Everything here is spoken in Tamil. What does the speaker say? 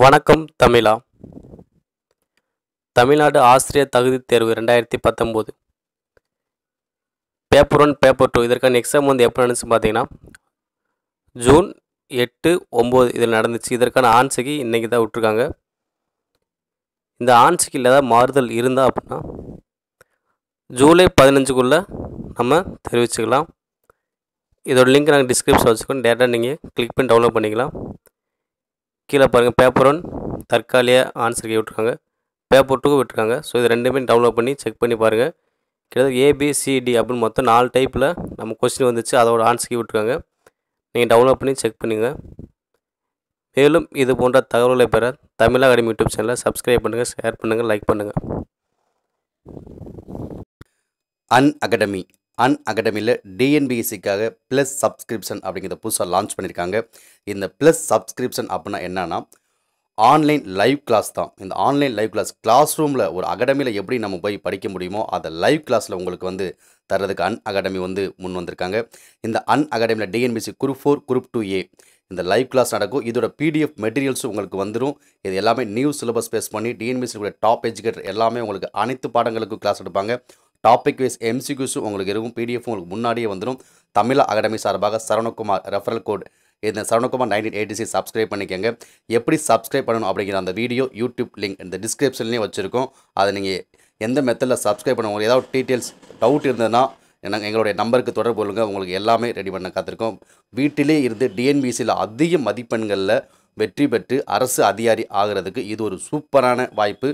வணக்கம் தமிழா. தமிழ்நாடு ஆசிரியர் தகுதித் தேர்வு ரெண்டாயிரத்தி பத்தொம்போது. பேப்பர் ஒன் பேப்பர் டூ இதற்கான எக்ஸாம் வந்து எப்போ நடந்துச்சு பார்த்தீங்கன்னா ஜூன் எட்டு ஒம்பது இதில் நடந்துச்சு. இதற்கான ஆன்சிக்கு இன்றைக்கி தான் விட்ருக்காங்க இந்த ஆன்சைக்கில் ஏதாவது மாறுதல் இருந்தால் அப்படின்னா ஜூலை பதினஞ்சுக்குள்ளே நம்ம தெரிவிச்சுக்கலாம். இதோட லிங்க் நாங்கள் டிஸ்கிரிப்ஷன் வச்சுக்கோங்க டேரெக்டாக நீங்கள் கிளிக் பண்ணி டவுன்லோட் பண்ணிக்கலாம். கீழே பாருங்கள் பேப்பர் ஒன் தற்காலிக ஆன்சர் விட்டுருக்காங்க. விட்ருக்காங்க பேப்பர் டூ விட்டுருக்காங்க. ஸோ இது ரெண்டுமே டவுன்லோட் பண்ணி செக் பண்ணி பாருங்கள் கிட்டத்தட்ட ஏபிசிடி அப்படின்னு மொத்தம் நாலு டைப்பில் நம்ம கொஸ்டின் வந்துச்சு. அதோட ஆன்சர் விட்டுருக்காங்க. நீங்கள் டவுன்லோட் பண்ணி செக் பண்ணுங்க. மேலும் இது போன்ற தகவல்களை பெற தமிழ் அகாடமி யூடியூப் சேனலை சப்ஸ்கிரைப் பண்ணுங்கள் ஷேர் பண்ணுங்கள் லைக் பண்ணுங்கள் அன் அகாடமி அன் அகாடமியில் டிஎன்பிஎஸ்சிக்காக ப்ளஸ் சப்ஸ்கிரிப்ஷன் அப்படிங்கிறத புதுசாக லான்ச் பண்ணியிருக்காங்க இந்த ப்ளஸ் சப்ஸ்கிரிப்ஷன் அப்படின்னா என்னென்னா ஆன்லைன் லைவ் கிளாஸ் தான். இந்த ஆன்லைன் லைவ் கிளாஸ் கிளாஸ் ரூமில் ஒரு அகாடமியில் எப்படி நம்ம போய் படிக்க முடியுமோ அதை லைவ் கிளாஸில் உங்களுக்கு வந்து தர்றதுக்கு அன் அகாடமி வந்து முன் வந்திருக்காங்க. இந்த அன் அகாடமியில் TNPSC group four group two A இந்த லைவ் கிளாஸ் நடக்கும். இதோட பிடிஎஃப் மெட்டீரியல்ஸும் உங்களுக்கு வந்துடும் இது எல்லாமே நியூ சிலபஸ் பேஸ் பண்ணி டிஎன்பிசியோட டாப் எஜுகேட்டர் எல்லாமே உங்களுக்கு அனைத்து பாடங்களுக்கும் கிளாஸ் எடுப்பாங்க. டாபிக் வைஸ் எம்சிக்யூஸும் உங்களுக்கு இருக்கும். பிடிஎஃப் உங்களுக்கு முன்னாடியே வந்துடும் தமிழ் அகாடமி சார்பாக சரவணகுமார் ரெஃபரல் கோட் இந்த Saravanakumar nineteen eighty six subscribe பண்ணிக்கோங்க. எப்படி சப்ஸ்கிரைப் பண்ணணும் அப்படிங்கிற அந்த வீடியோ யூடியூப் லிங்க் இந்த டிஸ்கிரிப்ஷன்லேயும் வச்சுருக்கோம். அதை நீங்கள் எந்த மெத்தடில் சப்ஸ்கிரைப் பண்ண உங்களுக்கு ஏதாவது டீட்டெயில்ஸ் டவுட் இருந்ததுன்னா எனக்கு எங்களுடைய நம்பருக்கு தொடர்பு கொள்ளுங்க. உங்களுக்கு எல்லாமே ரெடி பண்ண காத்திருக்கோம். வீட்டிலே இருந்து டிஎன்பிசியில் அதிக மதிப்பெண்களில் வெற்றி பெற்று அரசு அதிகாரி ஆகிறதுக்கு இது ஒரு சூப்பரான வாய்ப்பு.